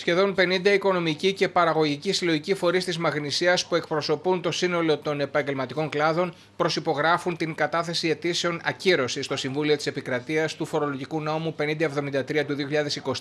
Σχεδόν 50 οικονομικοί και παραγωγικοί συλλογικοί φορείς της Μαγνησίας που εκπροσωπούν το σύνολο των επαγγελματικών κλάδων προσυπογράφουν την κατάθεση αιτήσεων ακύρωσης στο Συμβούλιο της Επικρατείας του Φορολογικού Νόμου 5073 του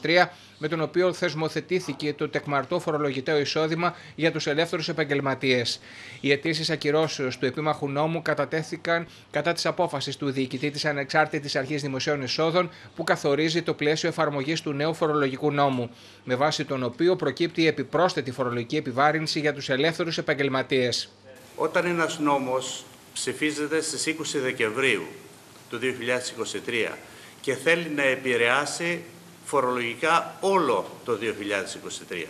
2023, με τον οποίο θεσμοθετήθηκε το τεκμαρτό φορολογητέο εισόδημα για τους ελεύθερους επαγγελματίες. Οι αιτήσεις ακυρώσεως του επίμαχου νόμου κατατέθηκαν κατά της απόφασης του διοικητή της Ανεξάρτητης Αρχής Δημοσίων Εσόδων, που καθορίζει το πλαίσιο εφαρμογής του νέου φορολογικού νόμου, με βάση τον οποίο προκύπτει η επιπρόσθετη φορολογική επιβάρυνση για τους ελεύθερους επαγγελματίες. Όταν ένας νόμος ψηφίζεται στις 20 Δεκεμβρίου του 2023 και θέλει να επηρεάσει φορολογικά όλο το 2023.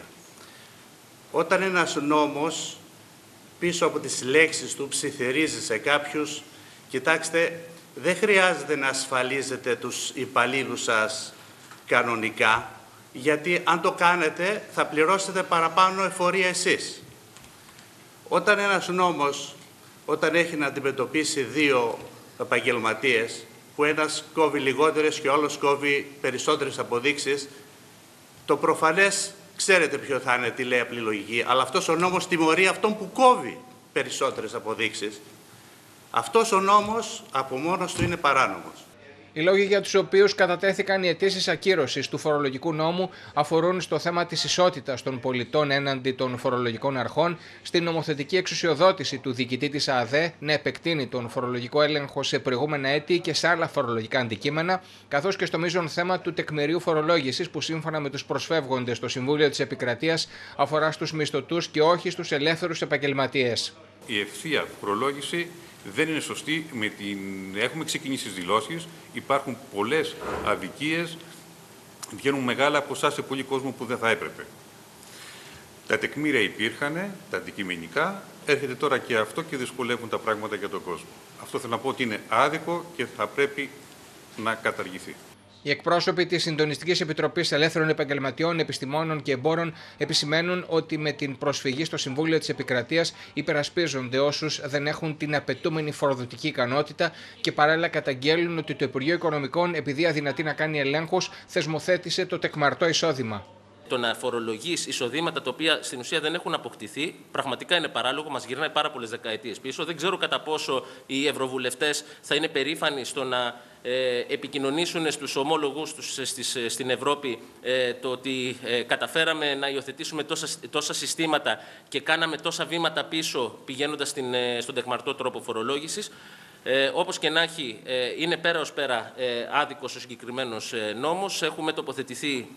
Όταν ένας νόμος πίσω από τις λέξεις του ψιθυρίζει σε κάποιους, κοιτάξτε, δεν χρειάζεται να ασφαλίζετε τους υπαλλήλους σας κανονικά, γιατί αν το κάνετε θα πληρώσετε παραπάνω εφορία εσείς. Όταν ένας νόμος, όταν έχει να αντιμετωπίσει δύο επαγγελματίες, που ένας κόβει λιγότερες και ο άλλος κόβει περισσότερες αποδείξεις, το προφανές ξέρετε ποιο θα είναι, τι λέει απλή λογική, αλλά αυτός ο νόμος τιμωρεί αυτόν που κόβει περισσότερες αποδείξεις. Αυτός ο νόμος από μόνος του είναι παράνομος. Οι λόγοι για τους οποίους κατατέθηκαν οι αιτήσεις ακύρωσης του φορολογικού νόμου αφορούν στο θέμα της ισότητας των πολιτών έναντι των φορολογικών αρχών, στην νομοθετική εξουσιοδότηση του διοικητή της ΑΔΕ να επεκτείνει τον φορολογικό έλεγχο σε προηγούμενα έτη και σε άλλα φορολογικά αντικείμενα, καθώς και στο μείζον θέμα του τεκμηρίου φορολόγησης που σύμφωνα με τους προσφεύγοντες στο Συμβούλιο της Επικρατείας αφορά στους μισθωτούς και όχι στους ελεύθερους επαγγελματίες. Η ευθεία φορολόγηση δεν είναι σωστή. Με την... Έχουμε ξεκινήσει τις δηλώσεις, υπάρχουν πολλές αδικίες, βγαίνουν μεγάλα ποσά σε πολύ κόσμο που δεν θα έπρεπε. Τα τεκμήρια υπήρχαν, τα αντικειμενικά, έρχεται τώρα και αυτό και δυσκολεύουν τα πράγματα για τον κόσμο. Αυτό θέλω να πω ότι είναι άδικο και θα πρέπει να καταργηθεί. Οι εκπρόσωποι της Συντονιστικής Επιτροπής Ελεύθερων Επαγγελματιών, Επιστημόνων και Εμπόρων επισημαίνουν ότι με την προσφυγή στο Συμβούλιο της Επικρατείας υπερασπίζονται όσους δεν έχουν την απαιτούμενη φοροδοτική ικανότητα και παράλληλα καταγγέλνουν ότι το Υπουργείο Οικονομικών, επειδή αδυνατεί να κάνει ελέγχους, θεσμοθέτησε το τεκμαρτό εισόδημα το να φορολογείς εισοδήματα τα οποία στην ουσία δεν έχουν αποκτηθεί, πραγματικά είναι παράλογο. Μας γυρνάει πάρα πολλές δεκαετίες πίσω. Δεν ξέρω κατά πόσο οι ευρωβουλευτές θα είναι περήφανοι στο να ε, επικοινωνήσουν στους ομόλογους τους ε, ε, στην Ευρώπη το ότι καταφέραμε να υιοθετήσουμε τόσα, τόσα συστήματα και κάναμε τόσα βήματα πίσω πηγαίνοντας στην, στον τεκμαρτό τρόπο φορολόγησης. Ε, όπως και να έχει, είναι πέρα ως πέρα ε, άδικος ο συγκεκριμένος νόμος. Έχουμε τοποθετηθεί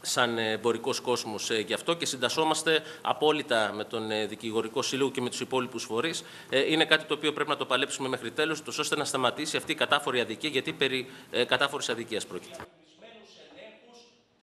σαν εμπορικός κόσμος ε, γι' αυτό και συντασσόμαστε απόλυτα με τον ε, Δικηγορικό Σύλλογο και με τους υπόλοιπους φορείς. Ε, είναι κάτι το οποίο πρέπει να το παλέψουμε μέχρι τέλος, ώστε να σταματήσει αυτή η κατάφορη αδικία, γιατί περί κατάφορης αδικίας πρόκειται.